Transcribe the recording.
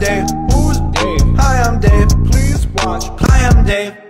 Dave. Who's Dave? Hi, I'm Dave. Please watch. Hi, I'm Dave.